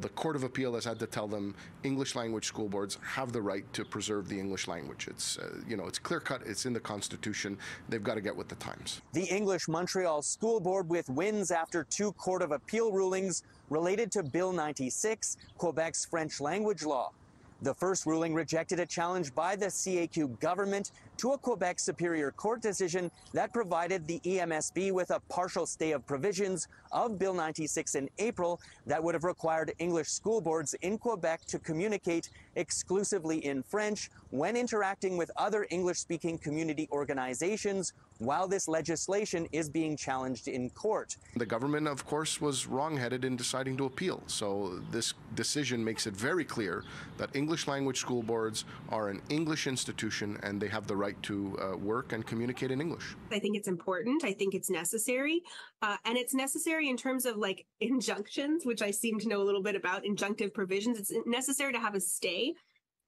The Court of Appeal has had to tell them English language school boards have the right to preserve the English language. It's, uh, you know, it's clear cut, it's in the Constitution. They've got to get with the times. The English Montreal School Board with wins after two Court of Appeal rulings related to Bill 96, Quebec's French language law. The first ruling rejected a challenge by the CAQ government to a Quebec Superior Court decision that provided the EMSB with a partial stay of provisions of Bill 96 in April that would have required English school boards in Quebec to communicate exclusively in French when interacting with other English speaking community organizations while this legislation is being challenged in court. The government, of course, was wrongheaded in deciding to appeal. So this decision makes it very clear that English language school boards are an English institution and they have the right to uh, work and communicate in English. I think it's important. I think it's necessary. Uh, and it's necessary in terms of like injunctions, which I seem to know a little bit about injunctive provisions. It's necessary to have a stay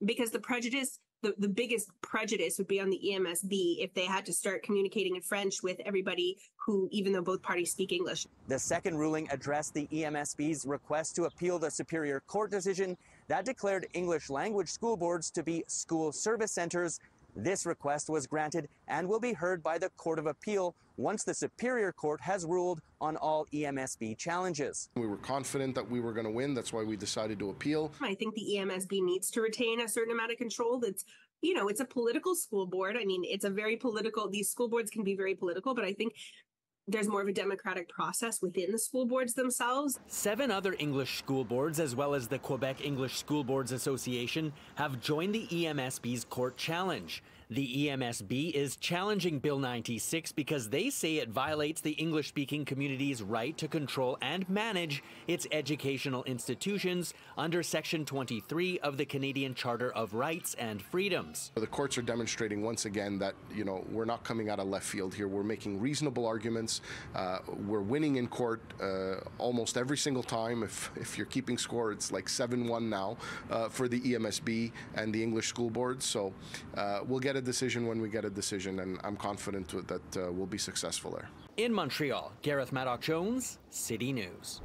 because the prejudice the, the biggest prejudice would be on the EMSB if they had to start communicating in French with everybody who, even though both parties speak English. The second ruling addressed the EMSB's request to appeal the Superior Court decision that declared English language school boards to be school service centers this request was granted and will be heard by the Court of Appeal once the Superior Court has ruled on all EMSB challenges. We were confident that we were going to win. That's why we decided to appeal. I think the EMSB needs to retain a certain amount of control. That's you know, it's a political school board. I mean, it's a very political, these school boards can be very political, but I think there's more of a democratic process within the school boards themselves. Seven other English school boards, as well as the Quebec English School Boards Association, have joined the EMSB's court challenge. The EMSB is challenging Bill 96 because they say it violates the English speaking community's right to control and manage its educational institutions under Section 23 of the Canadian Charter of Rights and Freedoms. The courts are demonstrating once again that, you know, we're not coming out of left field here. We're making reasonable arguments. Uh, we're winning in court uh, almost every single time. If, if you're keeping score, it's like 7 1 now uh, for the EMSB and the English school boards. So uh, we'll get a decision when we get a decision, and I'm confident that uh, we'll be successful there. In Montreal, Gareth Madoc-Jones, City News.